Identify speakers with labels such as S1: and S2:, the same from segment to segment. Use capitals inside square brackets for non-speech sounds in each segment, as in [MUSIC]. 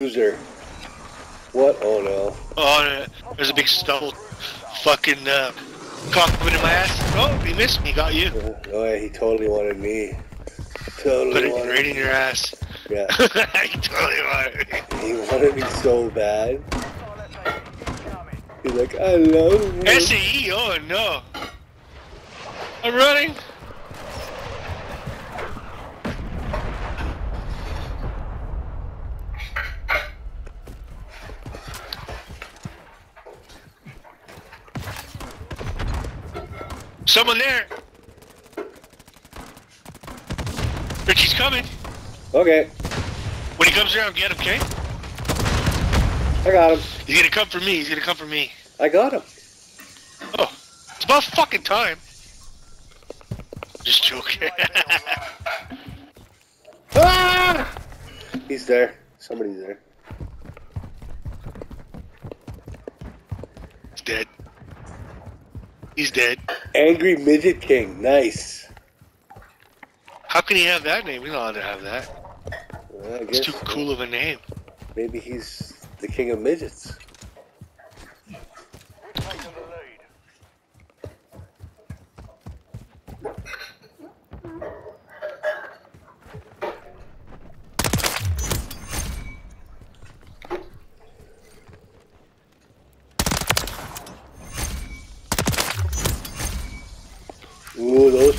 S1: loser. What? Oh no.
S2: Oh, there's a big stubble fucking uh, compliment in my ass. Oh, he missed me. Got you.
S1: Oh yeah, he totally wanted me. Totally
S2: Put it
S1: wanted
S2: right in your ass.
S1: Yeah, [LAUGHS]
S2: he totally wanted me.
S1: he wanted me so bad. He's like, I love you.
S2: SAE, oh no. I'm running. Someone there. Richie's coming.
S1: Okay,
S2: When he comes around, get him, okay?
S1: I got him.
S2: He's gonna come for me. He's gonna come for me.
S1: I got him.
S2: Oh, it's about fucking time. Just joking. [LAUGHS]
S1: Ah! He's there. Somebody's there.
S2: He's dead. He's dead.
S1: Angry Midget King. Nice.
S2: How can he have that name? He's not allowed to have that.
S1: Well,
S2: It's too cool of a name.
S1: maybe he's the king of midgets.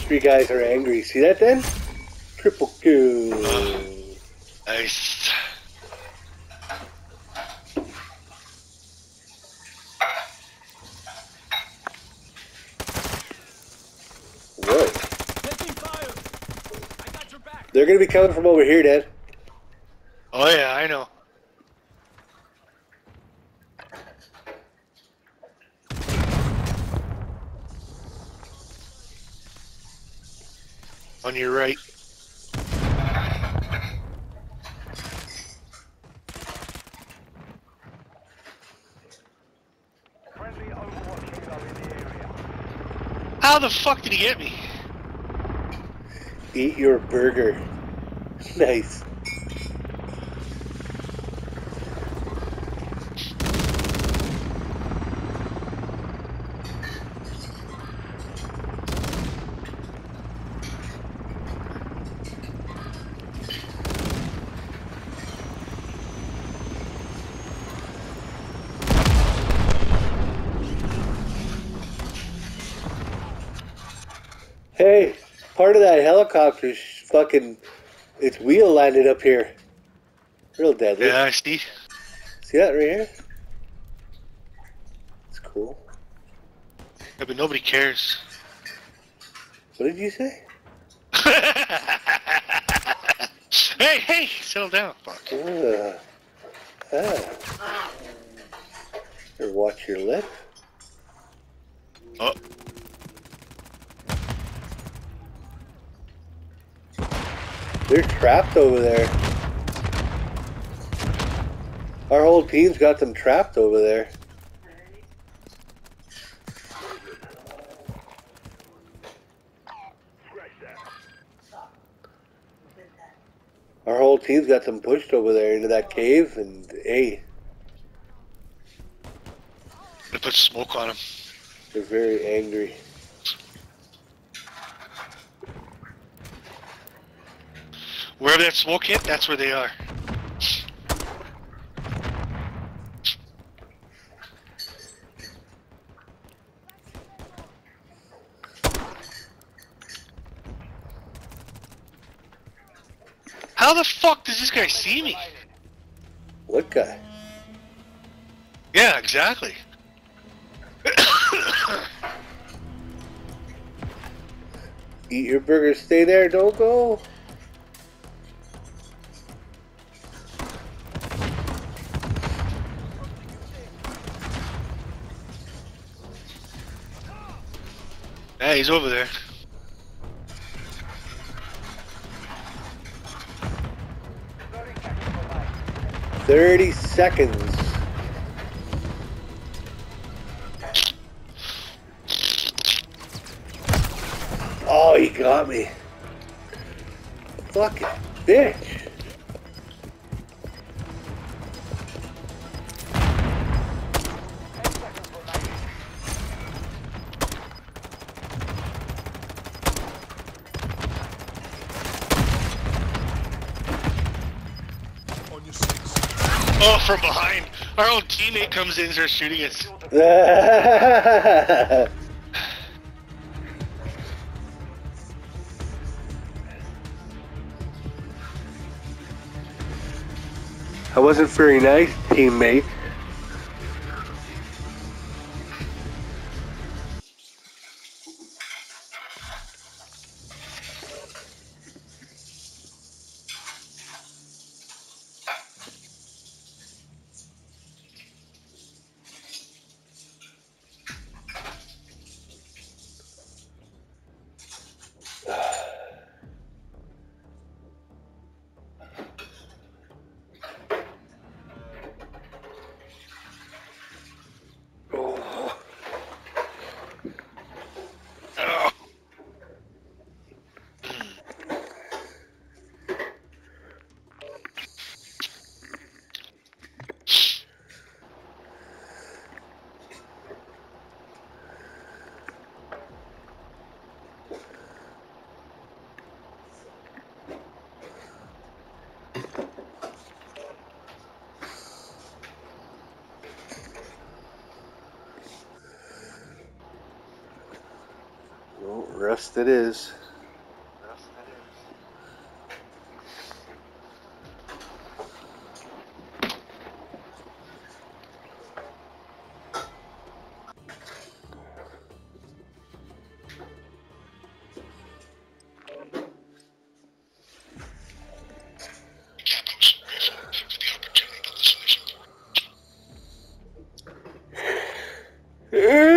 S1: Three guys are angry. See that then? Triple kill.
S2: Nice.
S1: What?
S3: Taking fire! I got your back!
S1: They're gonna be coming from over here, Dad.
S2: Oh yeah, I know. Your right. How the fuck did he get me?
S1: Eat your burger. [LAUGHS] Nice. Hey, part of that helicopter's fucking its wheel landed up here. Real deadly.
S2: Yeah, I see.
S1: See that right here? It's cool.
S2: Yeah, but nobody cares.
S1: What did you say? [LAUGHS]
S2: hey, hey, settle down. Fuck.
S1: Uh, ah. Or watch your lip.
S2: Oh,
S1: They're trapped over there. Our whole team's got them trapped over there. Our whole team's got them pushed over there into that cave, and hey,
S2: they put smoke on them.
S1: they're very angry.
S2: Wherever that smoke hit, that's where they are. How the fuck does this guy see me?
S1: What guy?
S2: Yeah, exactly.
S1: Eat your burger, stay there, don't go.
S2: Yeah, he's over there.
S1: Thirty seconds. Oh, he got me. Fucking bitch.
S2: Oh, from behind. Our old teammate comes in and starts shooting us.
S1: I wasn't very nice, teammate. Rest it is. [SIGHS]
S4: So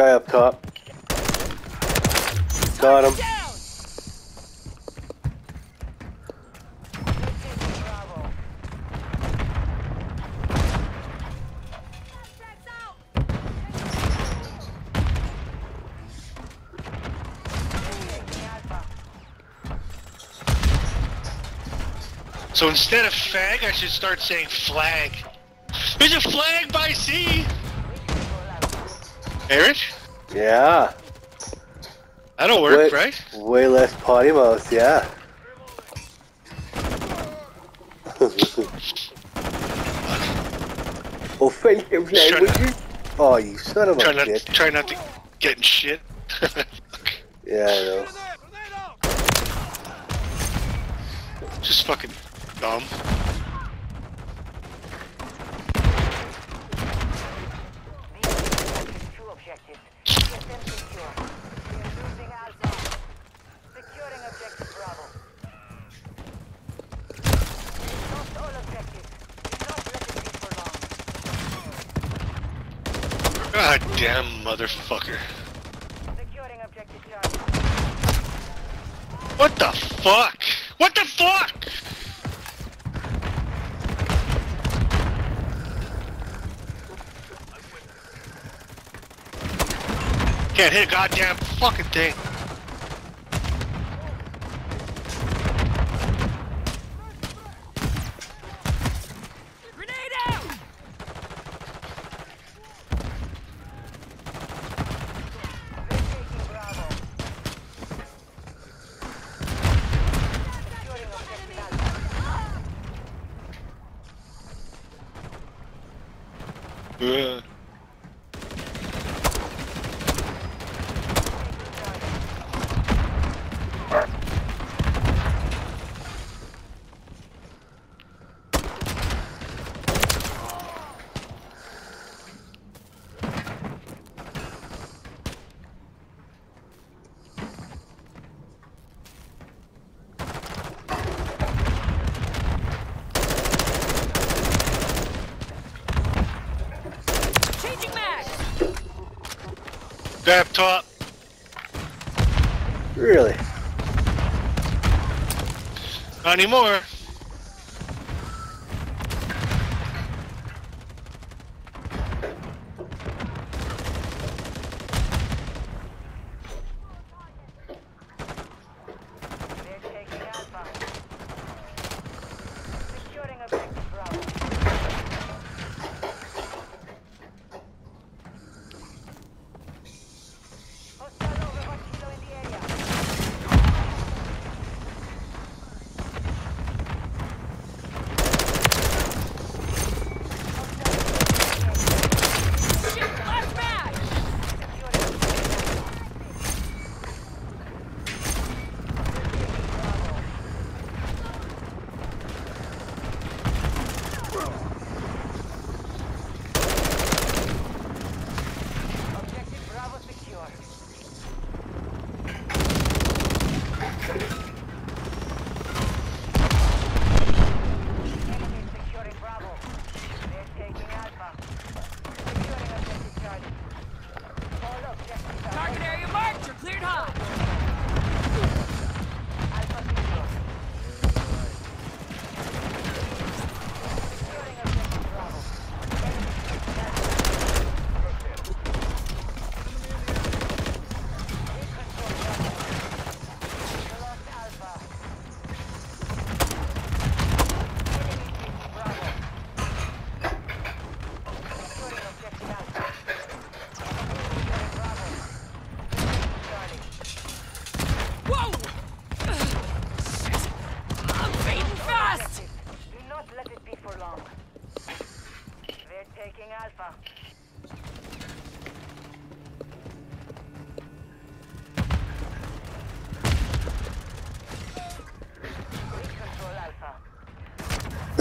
S1: Guy up top. Got him.
S2: So instead of fag, I should start saying flag. There's a flag by sea! Eric?
S1: Yeah.
S2: That'll work,
S1: way,
S2: right?
S1: Way less potty mouth, yeah. [LAUGHS] oh, thank you, play,
S2: Shut
S1: would
S2: up.
S1: you? Oh, you son of a
S2: Try not,
S1: bitch.
S2: try not to get in shit. [LAUGHS]
S1: Yeah, I know.
S2: Just fucking dumb. God damn motherfucker.
S3: Securing objective Charlie.
S2: What the fuck? What the fuck? Can't hit a goddamn fucking thing. Grab top.
S1: Really?
S2: Not anymore.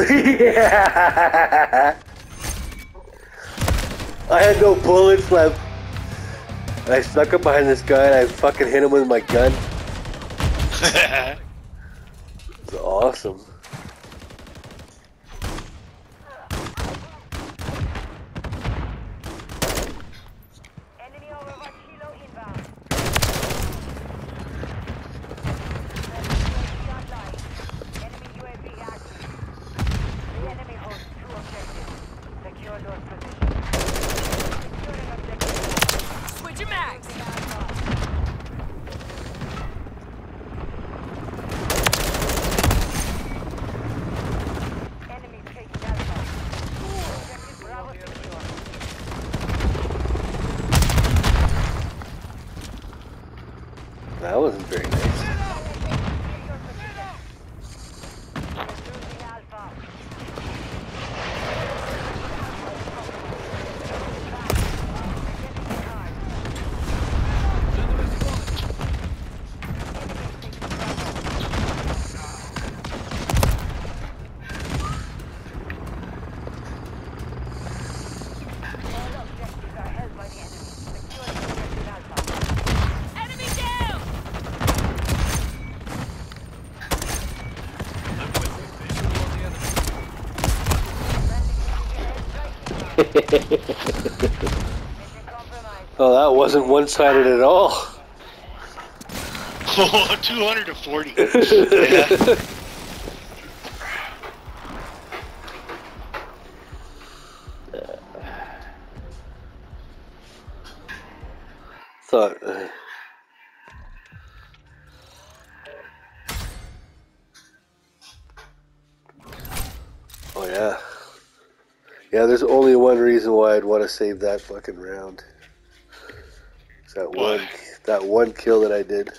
S1: Yeah. [LAUGHS] I had no bullets left. I snuck up behind this guy and I fucking hit him with my gun. [LAUGHS] It's awesome. That wasn't very nice. [LAUGHS] Oh, that wasn't one-sided at all. [LAUGHS]
S2: Oh, 240. yeah. [LAUGHS]
S1: Thought. Uh, Yeah, there's only one reason why I'd want to save that fucking round. It's that
S2: Why?
S1: one, that one kill that I did.